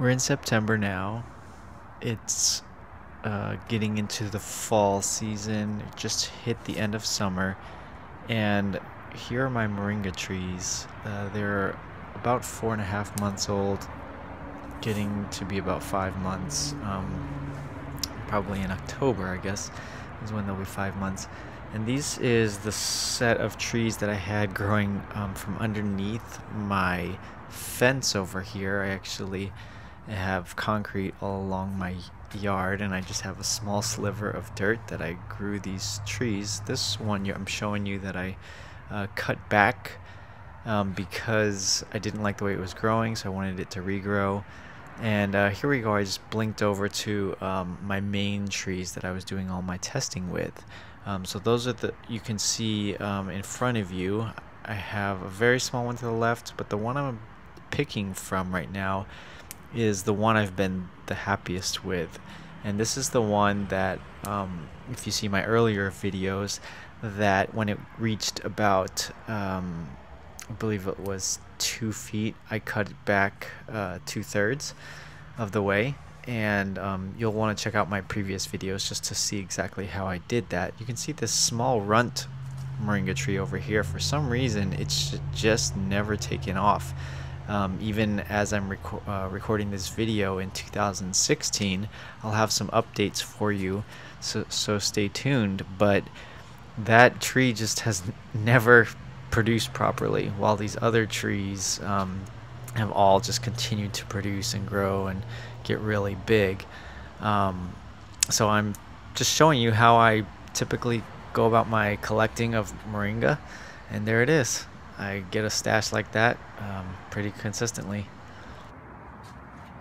We're in September now. It's uh, getting into the fall season. It just hit the end of summer. And here are my moringa trees. Uh, they're about four and a half months old, getting to be about five months. Um, probably in October, I guess, is when they'll be five months. And these is the set of trees that I had growing um, from underneath my fence over here. I actually I have concrete all along my yard and I just have a small sliver of dirt that I grew these trees. This one I'm showing you that I uh, cut back um, because I didn't like the way it was growing so I wanted it to regrow. And uh, here we go, I just blinked over to um, my main trees that I was doing all my testing with. Um, so those are the, you can see um, in front of you, I have a very small one to the left, but the one I'm picking from right now is the one I've been the happiest with. And this is the one that, um, if you see my earlier videos, that when it reached about, um, I believe it was two feet, I cut it back uh, two thirds of the way. And um, you'll want to check out my previous videos just to see exactly how I did that. You can see this small runt moringa tree over here. For some reason, it's just never taken off. Um, even as I'm uh, recording this video in 2016, I'll have some updates for you, so, so stay tuned. But that tree just has never produced properly, while these other trees um, have all just continued to produce and grow and get really big. Um, so I'm just showing you how I typically go about my collecting of moringa, and there it is. I get a stash like that um, pretty consistently.